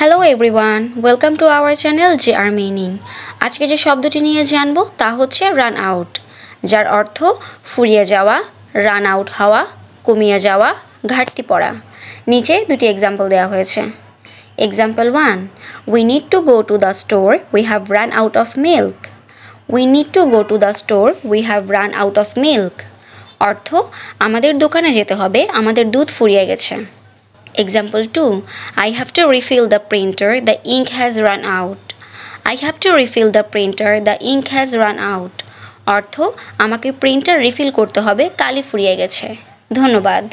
Hello everyone welcome to our channel J আর meaning আজকে যে শব্দটি নিয়ে জানব, তা হচ্ছে রান আউট যার অর্থ ফুরিয়ে যাওয়া রান আউট হওয়া, কমিয়ে যাওয়া, ঘাটতি পড়া। নিচে দুটি এক্সাম্পল দেওয়া হয়েছে। Example one we need to go to the store we have run out of milk we need to go to the store we have run out of milk অর্থ, আমাদের দোকানে যেতে হবে, আমাদের দুধ ফুরিয়ে গেছে। Example 2 I have to refill the printer, the ink has run out. I have to refill the printer, the ink has run out. অর্থ আমাকে প্রিন্টার রিফিল করতে হবে কালি ফুরিয়ে গেছে ধন্যবাদ